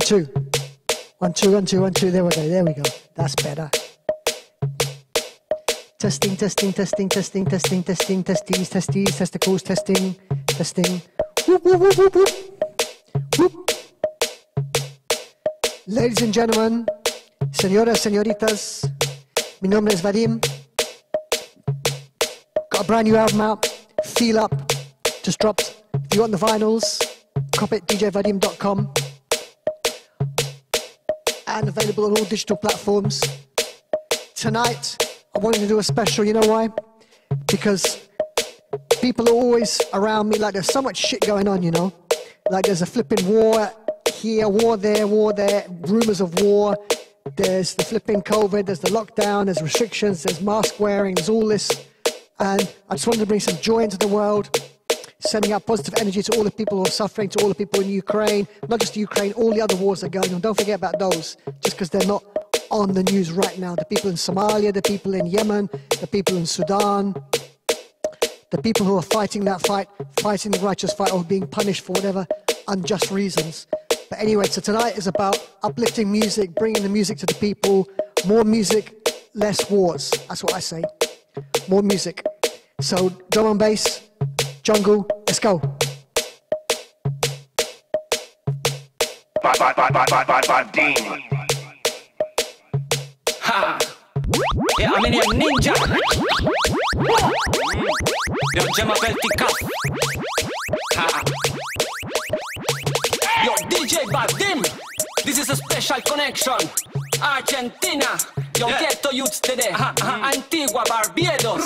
Two. One, two, one, two, one, two. There we go. There we go. That's better. Testing, testing, testing, testing, testing, testing, testes, testes, testicles, testing, testing. Whoop, whoop, whoop, whoop, whoop. Whoop. Ladies and gentlemen, señoras, señoritas, mi nombre es Vadim. Got a brand new album out, Feel Up, just dropped. You want the vinyls, cop it, djvadim.com. And available on all digital platforms. Tonight, I wanted to do a special, you know why? Because people are always around me like there's so much shit going on, you know? Like there's a flipping war here, war there, war there, rumors of war. There's the flipping COVID, there's the lockdown, there's restrictions, there's mask wearing, there's all this. And I just wanted to bring some joy into the world, sending out positive energy to all the people who are suffering, to all the people in Ukraine, not just Ukraine, all the other wars that are going on. Don't forget about those, just because they're not on the news right now. The people in Somalia, the people in Yemen, the people in Sudan, the people who are fighting that fight, fighting the righteous fight, or being punished for whatever unjust reasons. But anyway, so tonight is about uplifting music, bringing the music to the people, more music, less wars. That's what I say. More music. So drum and bass, jungle, let's go. Bye, bye, bye, bye, bye, bye, bye, ding. Ha! Yeah, I'm in here, ninja. Yo, Gemma Cup. Ha! Yo, DJ Vadim. This is a special connection. Argentina. Yo, Yeah. ghetto youths today. Mm-hmm. Antigua, Barbados.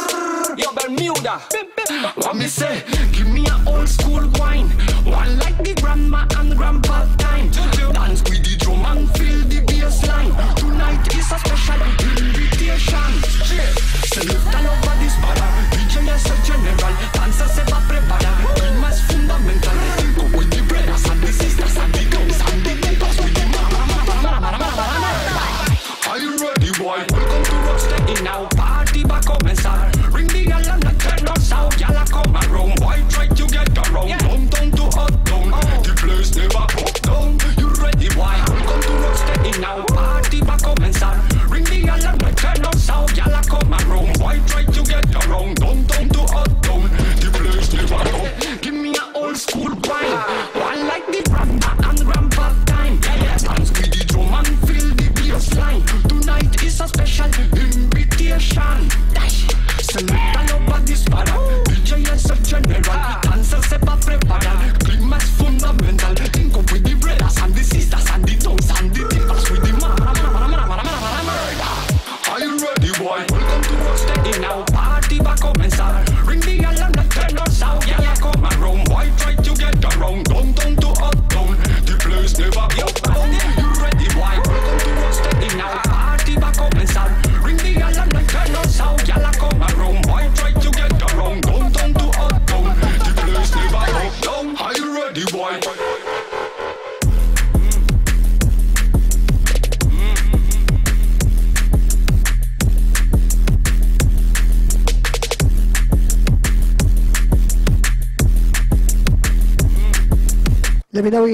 Yo, Bermuda. What mm-hmm. me say? Give me a old school wine. Oh, One like the grandma and grandpa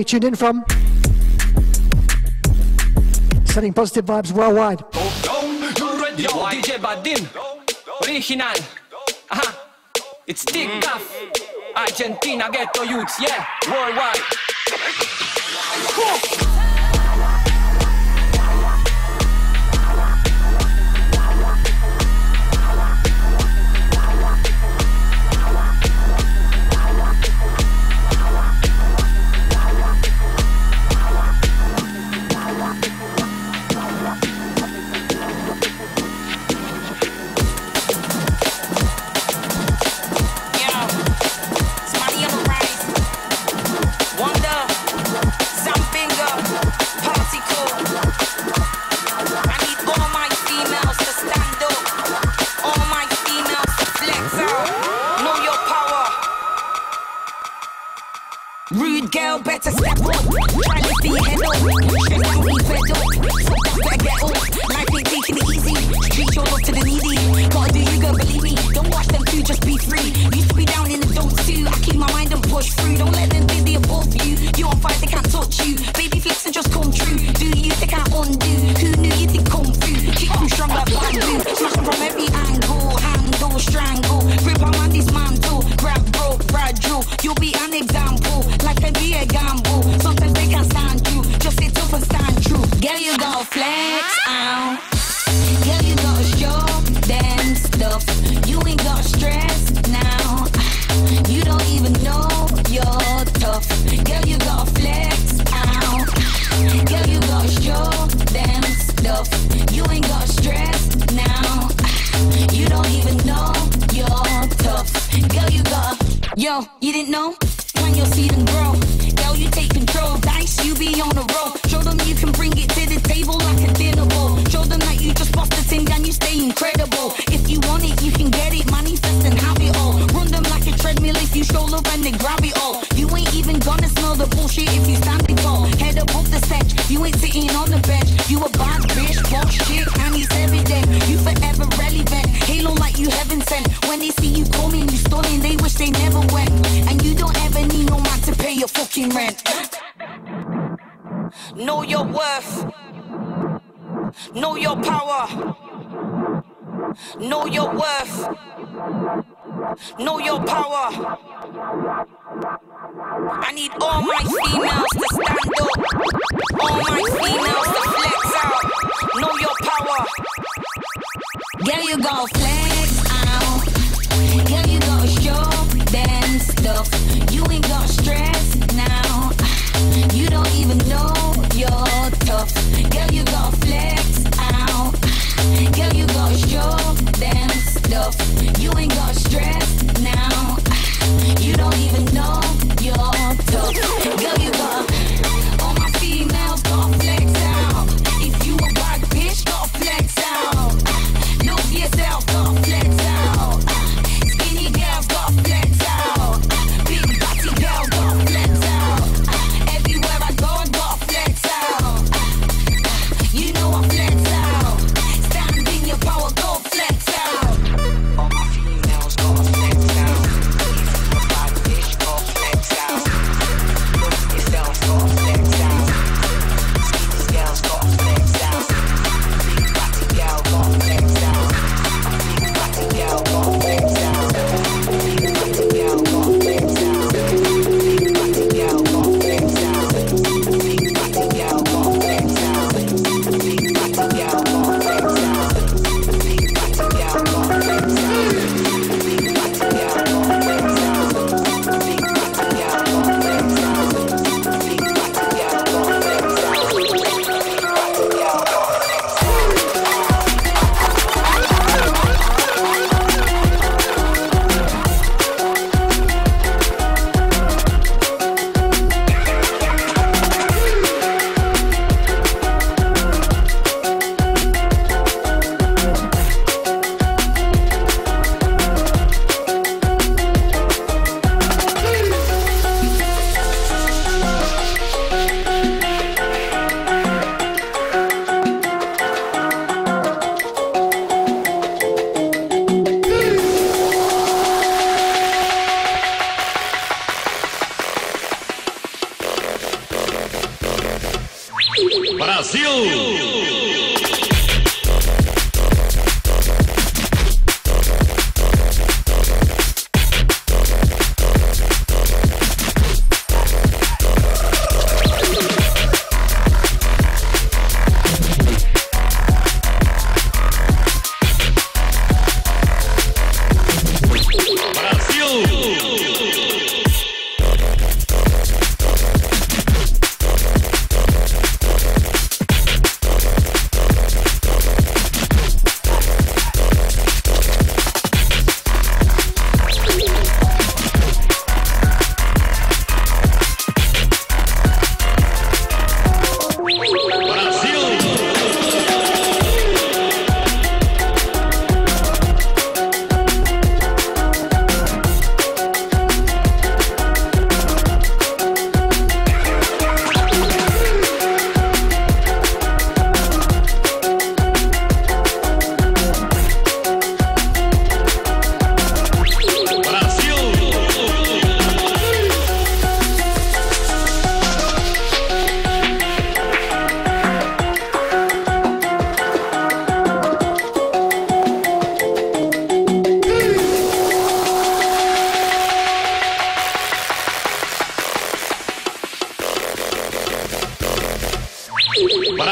you tuned in from. Sending positive vibes worldwide. DJ Vadim. Original. Aha. It's Dick. Argentina ghetto youths, yeah. Worldwide.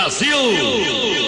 Brasil!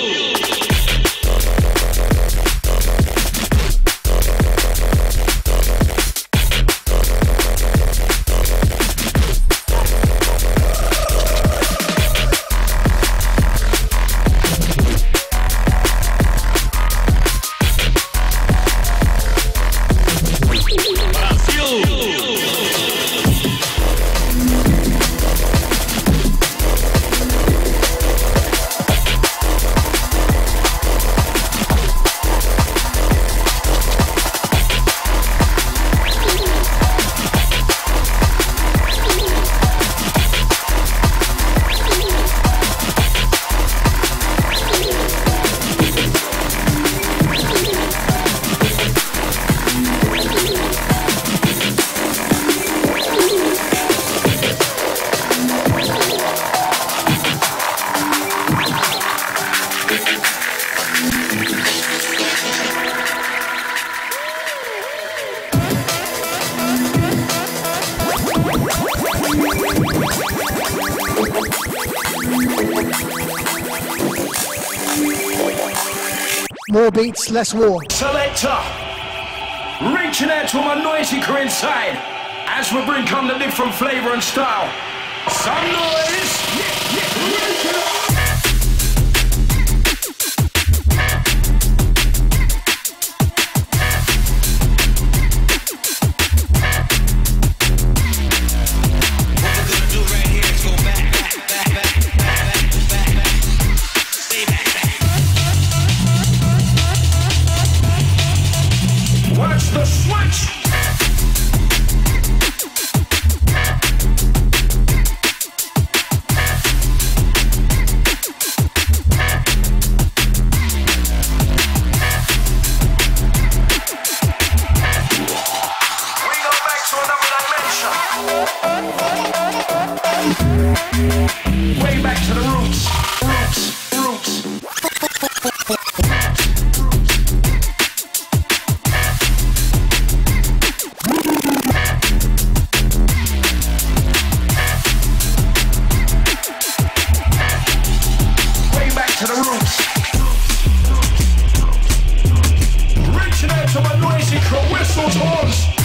Less war. Selector, reaching out to my noisy crew inside as we bring on the different flavor and style. Some noise. Big up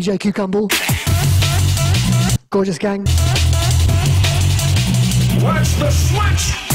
DJ Cucumble. Gorgeous gang. Watch the switch!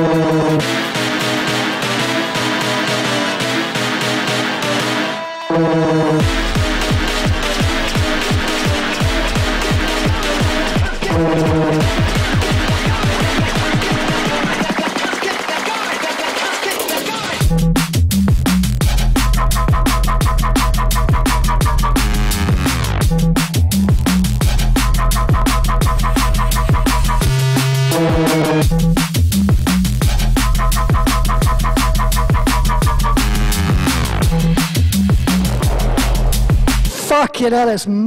Fucking hell, it's mad!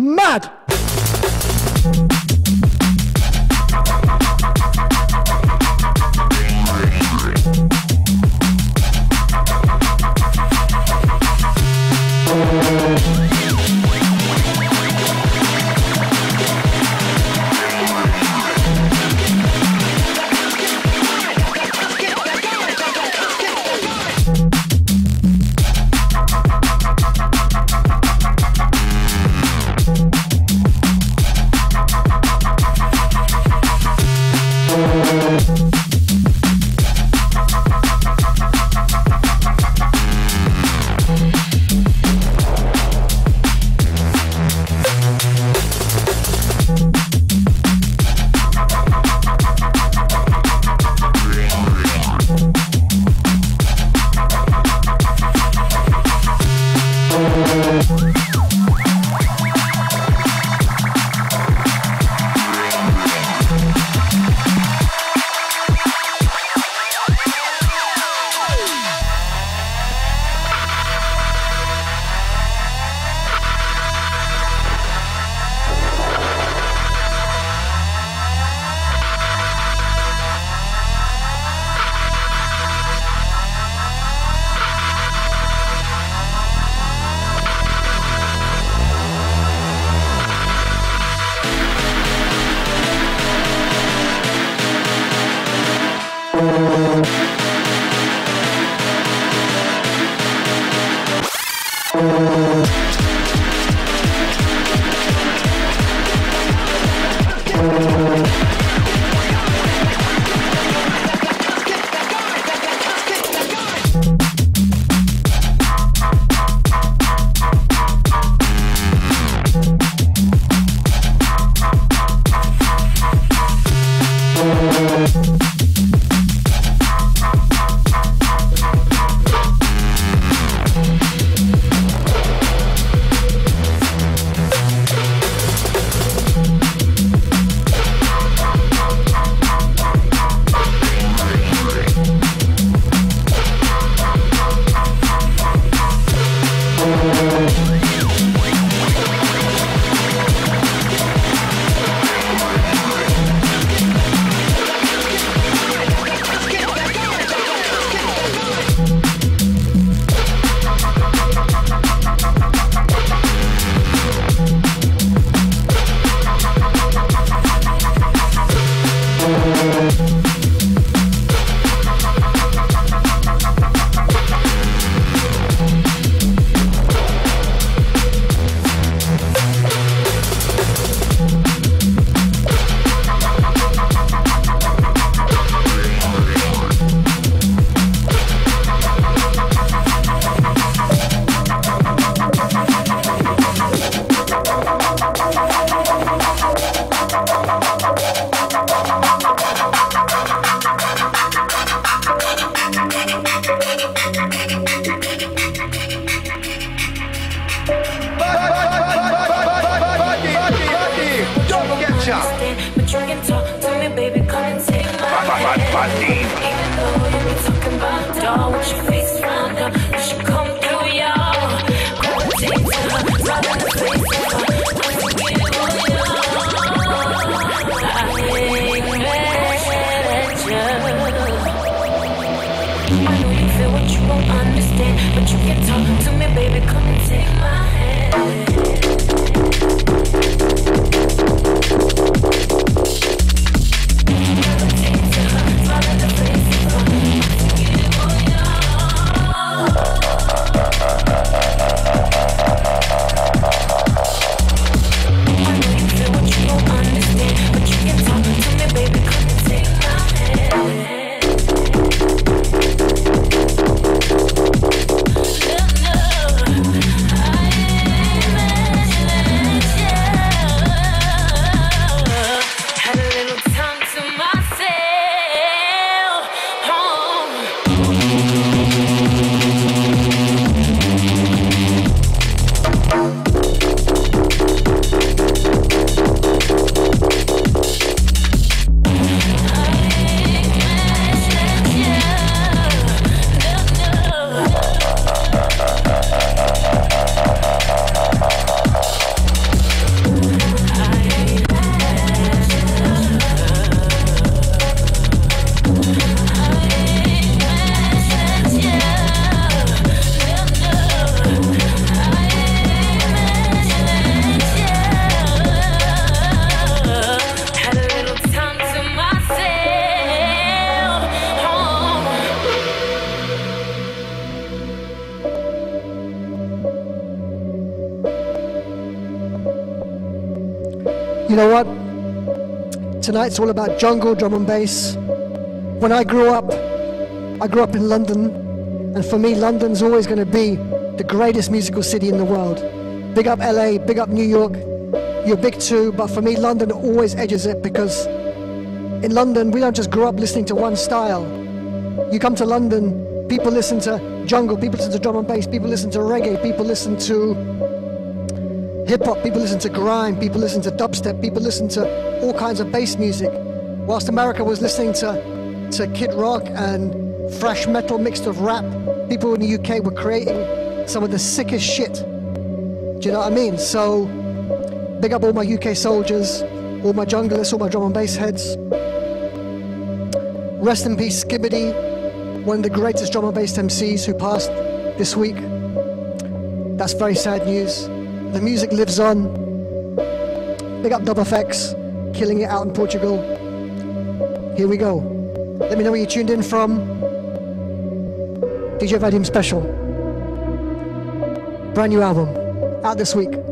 Tonight's all about jungle drum and bass. When I grew up, I grew up in London, and for me, London's always going to be the greatest musical city in the world. Big up LA, big up New York. You're big too, but for me, London always edges it because in London, we don't just grow up listening to one style. You come to London People listen to jungle, people listen to drum and bass, people listen to reggae, people listen to hip hop, people listen to grime, people listen to dubstep, people listen to all kinds of bass music. Whilst America was listening to, to Kid Rock and thrash metal mixed with rap, people in the UK were creating some of the sickest shit. Do you know what I mean? So, big up all my UK soldiers, all my junglers, all my drum and bass heads. Rest in peace, Skibadee, one of the greatest drum and bass MCs who passed this week. That's very sad news. The music lives on. Big up Dub FX, killing it out in Portugal. Here we go. Let me know where you tuned in from. DJ Vadim Special. Brand new album, out this week.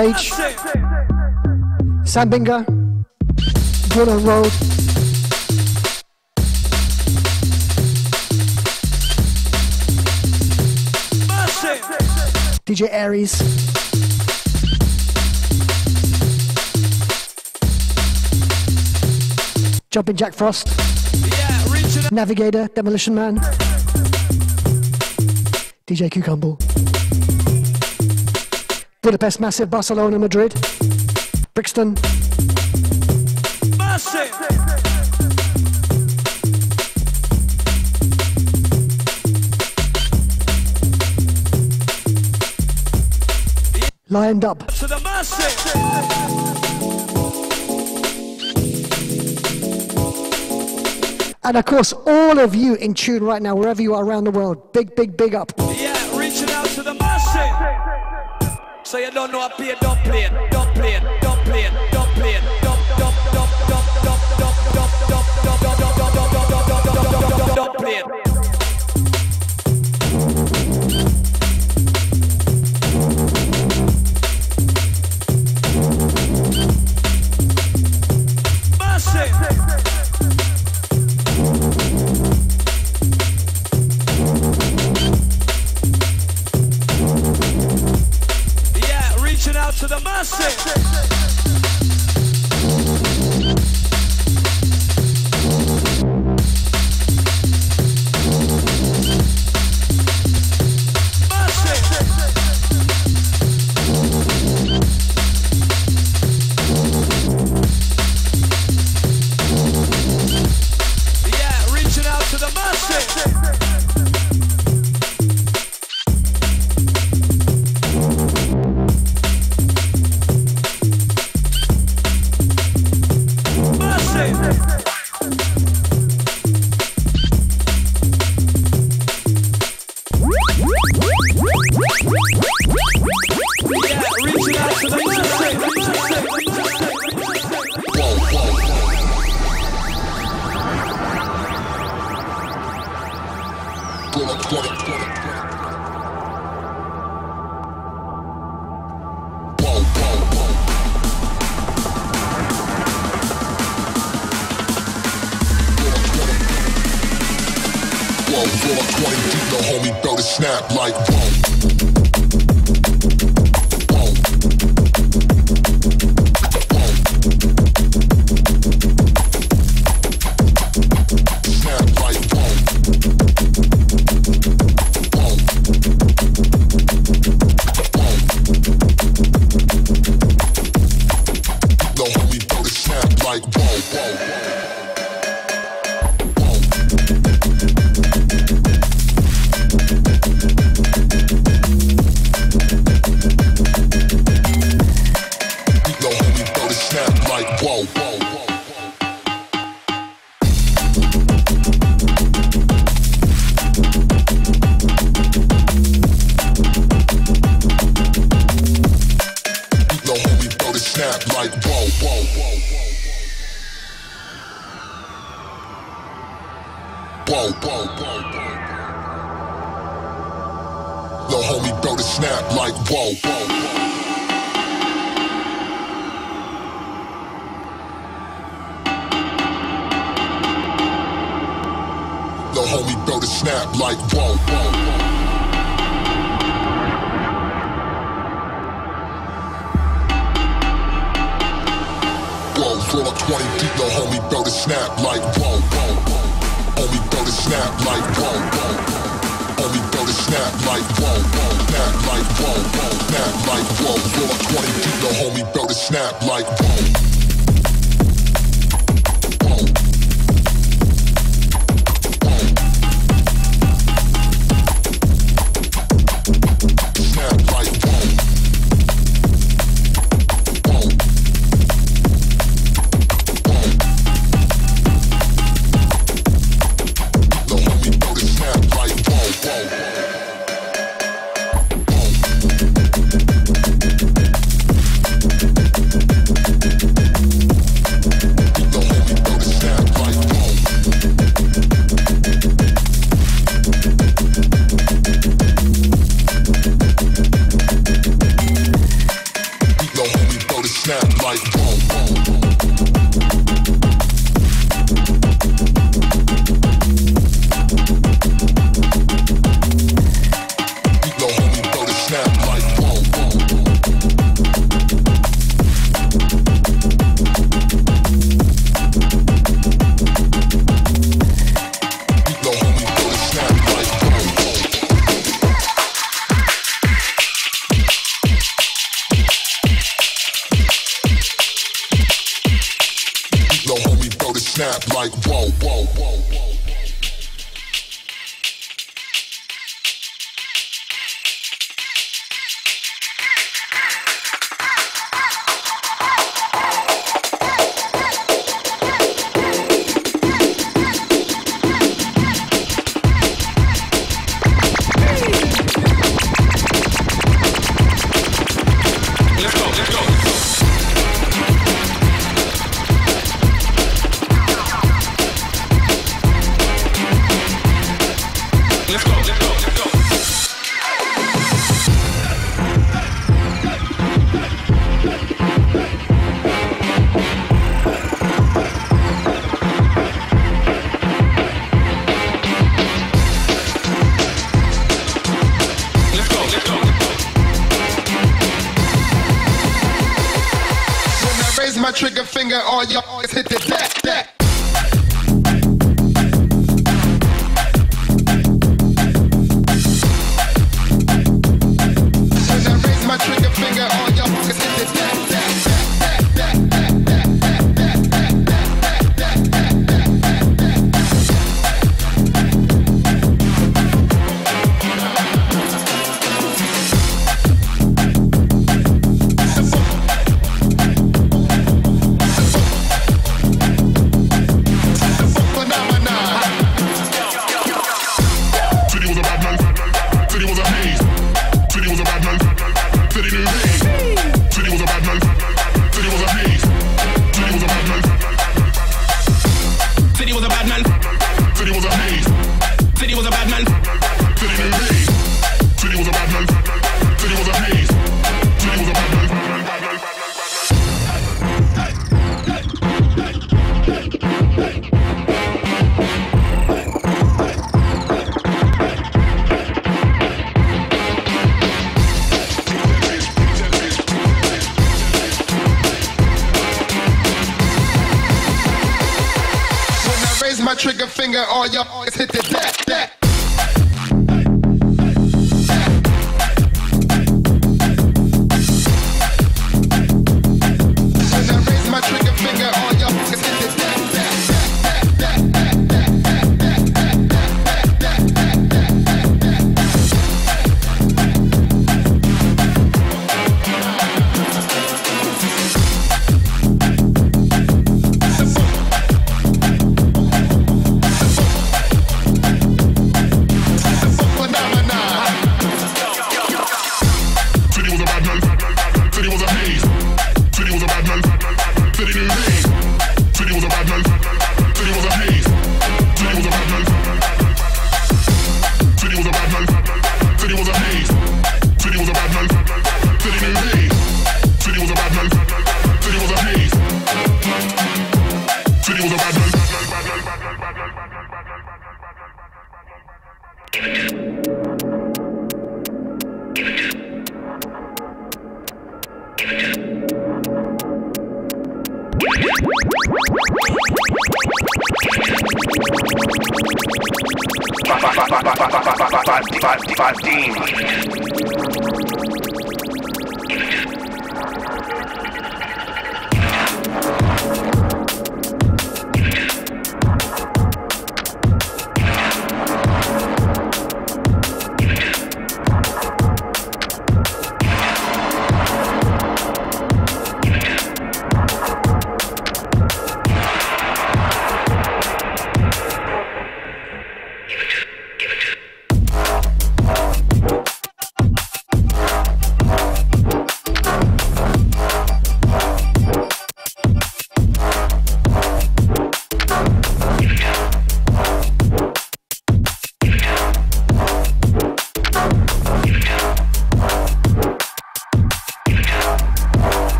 Page. Sam Bruno Road. DJ Aries. Jumping Jack Frost. Yeah. Navigator. Demolition Man. DJ Cucumber. Budapest Massive. Barcelona. Madrid. Brixton. Massive. Lined up. To the massive. And of course, all of you in tune right now, wherever you are around the world, big, big, big up. Yeah, reaching out to the massive. So you don't know I play, don't play don't play don't play don't it, don't, don't, don't, don't, don't, don't, don't, don't, don't, don't, don't, don't, don't, don't, don't, don't, don't like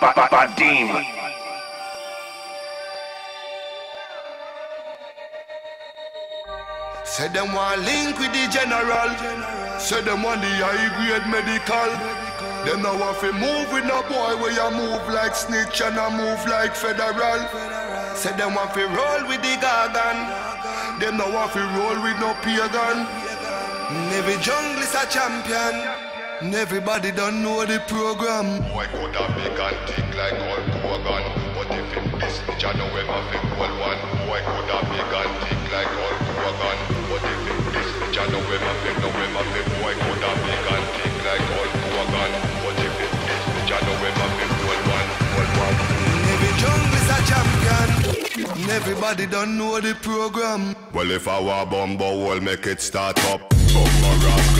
Say them want link with the general. Say them want the high grade medical. Them now want to move with no boy where you move like snitch and I move like federal. Say them want to roll with the gargan. Them now want to roll with no pagan. Every junglist a champion. And everybody don't know the program. Boy could have big and thick like old Kogan But if him this bitch I know him have him hold one. Boy could have big and thick like old Kogan But if him this bitch I know him have him know him have Boy could have big and thick like old Kogan But if him this bitch I know him have him hold one hold one. Every junglist a champion. And everybody don't know the program. Well if I were bumbo will make it start up. Bumbo ras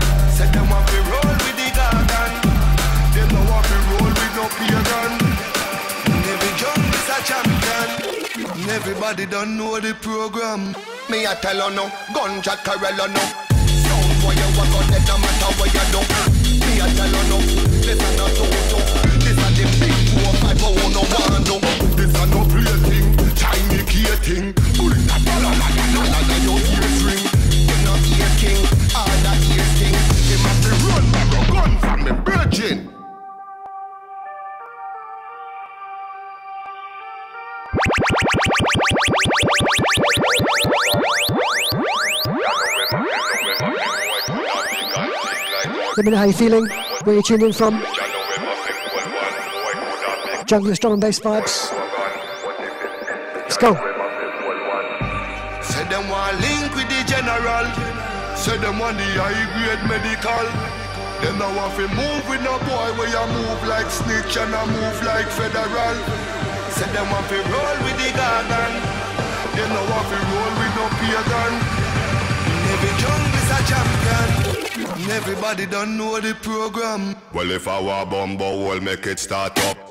Say them want to roll with the want to roll with no every is a champion. Everybody don't know the program. Me a tell her no, gunshot Corella no. Sound boy you a gun dead no matter what you do. Me a tell her no, this a no toto This a the big four five oh no one no. This a no play thing, tiny key thing Bullet a dollar like a dollar na your ears ring. You no ear king, all that ears Him to run gun from virgin Let me know how you're feeling, where you're tuning in from. Jungle Strong Bass Vibes. Let's go. Say them want the high grade medical. Them now want to move with no boy where you move like snitch and I move like federal. Say them want to roll with the gargan. Them now want to roll with no pagan. Every junglist a champion. Everybody don't know the program. Well if I were bumbo will make it start up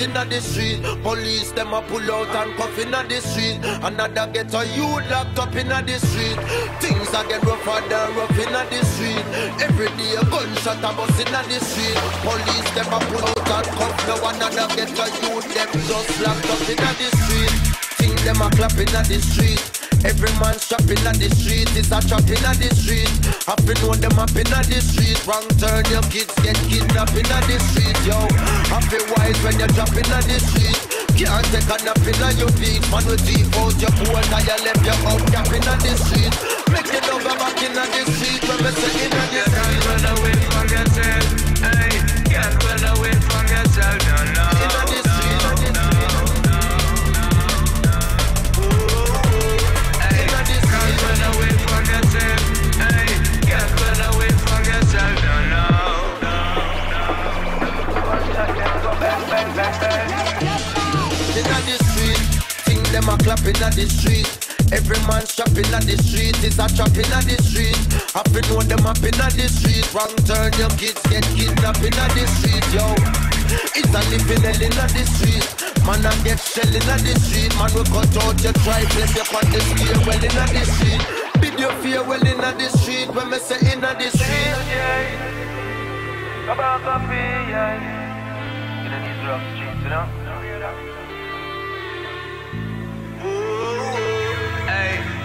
inna the street. Police them a pull out and cuff inna the street. Another get a youth locked up inna the street. Things a get rougher than rough inna the street. Every day a gunshot a bust inna the street. Police them a pull out and cuff. No another get a youth them just locked up inna the street. Things them a clap inna the street. Every man shopping at the street is a chopping at the street. Happy know them up in the street. Wrong turn, your kids get kidnapped in the street, yo. Happy wise when you're dropping at the street. Can't take a nap in your feet. Man will deep out your pool and you left your out cap in the street. Make it over back in the street when me say in the run away from them a clapping at the street. Every man shopping at the street is a chopping at the street. Happy know them up in the street. Wrong turn, your kids get kidnapped in the street, yo. It's a living hell in the street. Man, I get shell in the street. Man, we cut out your tribe, let you cut the spear well in the street. Bid your fear well in the street. When me say in the street. About coffee, yeah. In these rough streets, you know.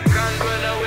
can't run away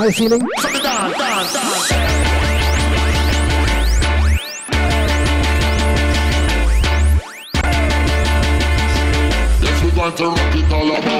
No feeling? From the to rock it all about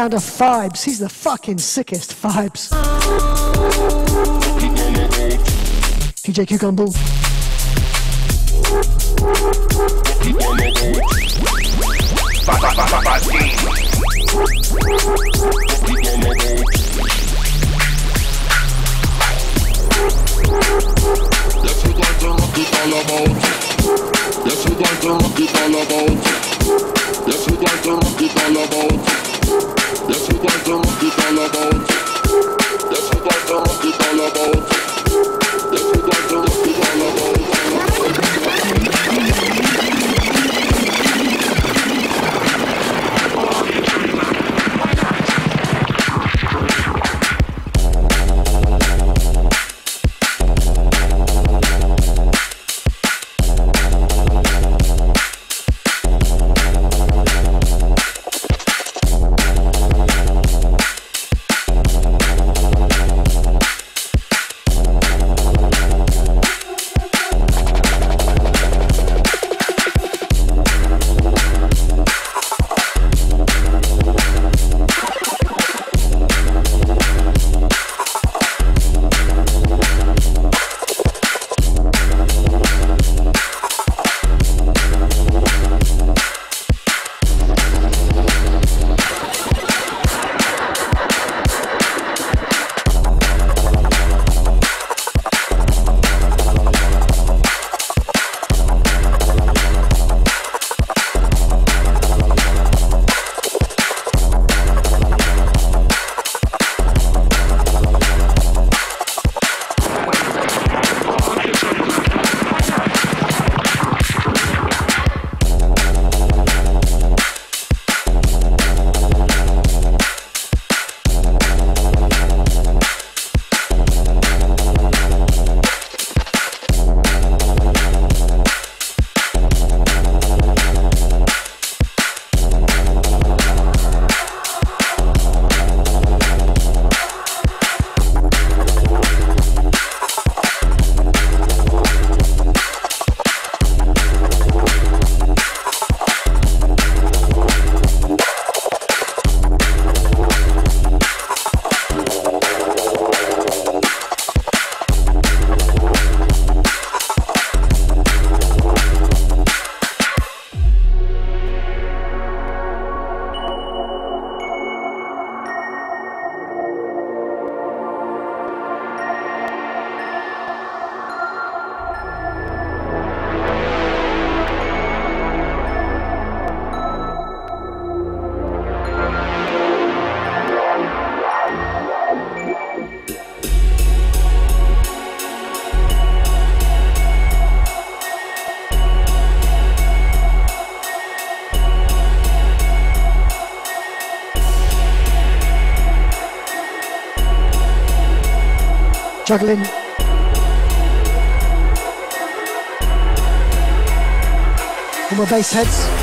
down to Fibes. He's the fucking sickest Fibes. DJ Cucumber. Yes, we to rock it all about. Yes, we to rock it all about. Yes, we to rock it all about. That's what life and rock is all about. That's what life and rock is all about. Juggling. All my bass heads.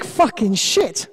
Fucking shit.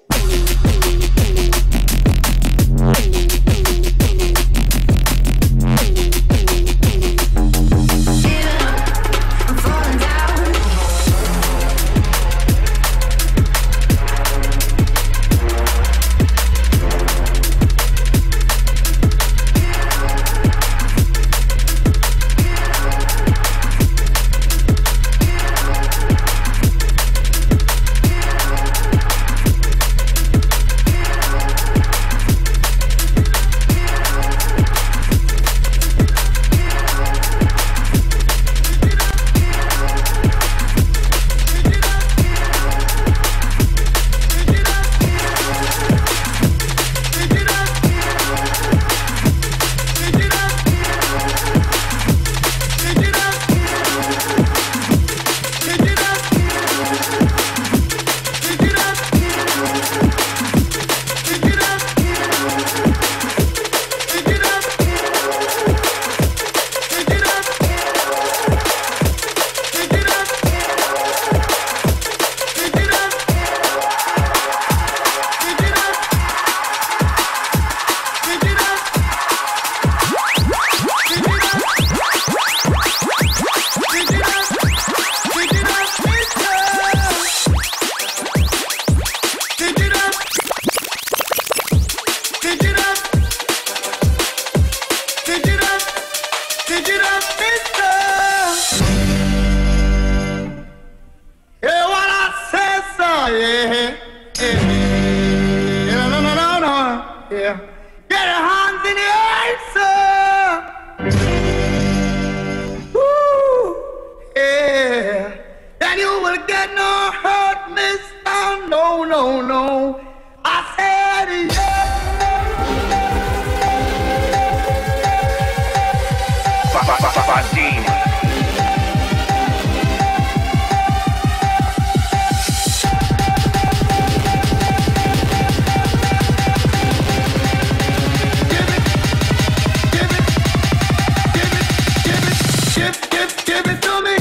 Letting it to world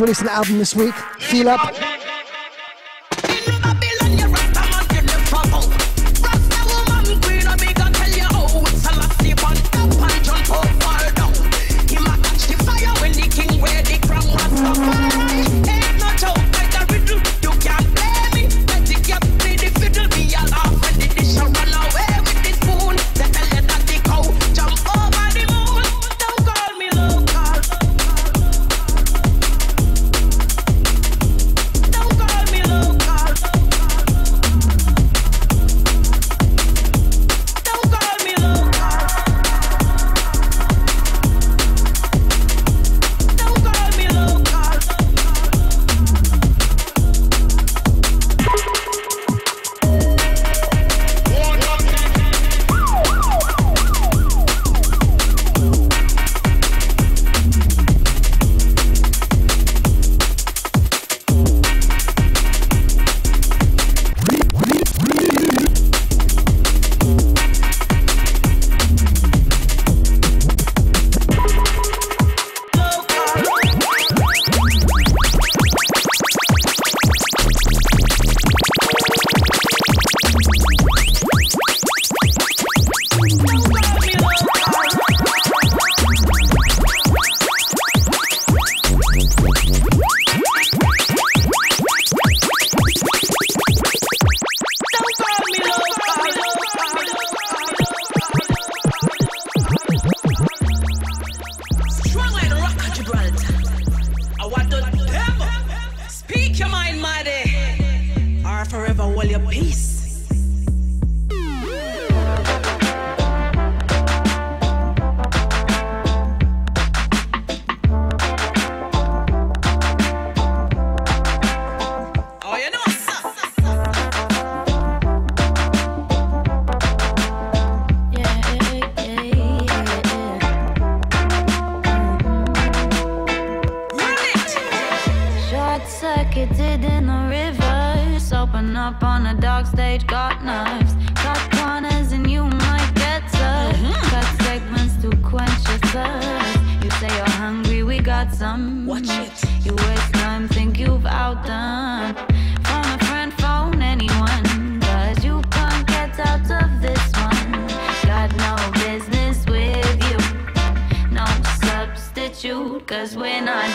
released an album this week, Feel Up. like it did in the river, Open up on a dark stage, got knives. Cut corners and you might get touched. Cut segments to quench your thirst. You say you're hungry, we got some. Watch it. You waste time, think you've outdone. From a friend, phone. Cause you can't get out of this one. Got no business with you. No we're not